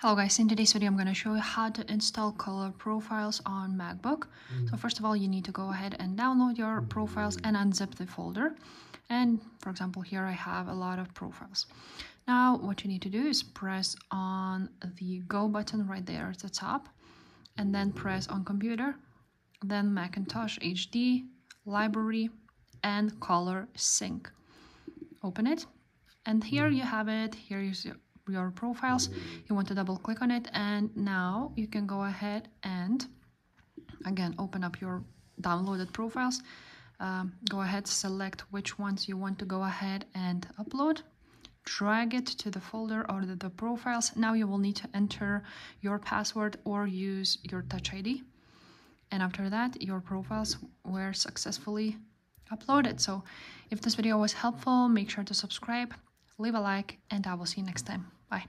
Hello guys, in today's video I'm going to show you how to install color profiles on MacBook. So mm. first of all you need to go ahead and download your profiles and unzip the folder. And for example here I have a lot of profiles. Now what you need to do is press on the go button right there at the top and then press on computer, then Macintosh HD, library and color sync. Open it and here mm. you have it, here is your profiles. You want to double click on it and now you can go ahead and again open up your downloaded profiles. Um, go ahead select which ones you want to go ahead and upload. Drag it to the folder or the, the profiles. Now you will need to enter your password or use your touch id and after that your profiles were successfully uploaded. So if this video was helpful make sure to subscribe Leave a like, and I will see you next time. Bye.